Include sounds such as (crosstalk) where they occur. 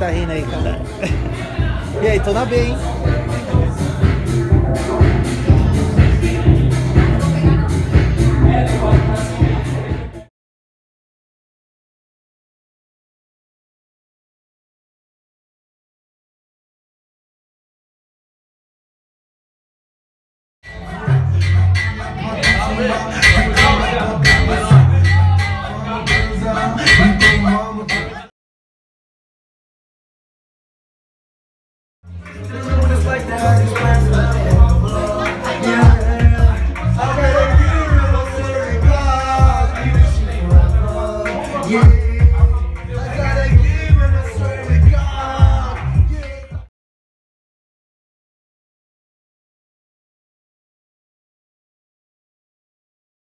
tá rindo aí, cara. (laughs) E aí, tô na B, hein? yeah.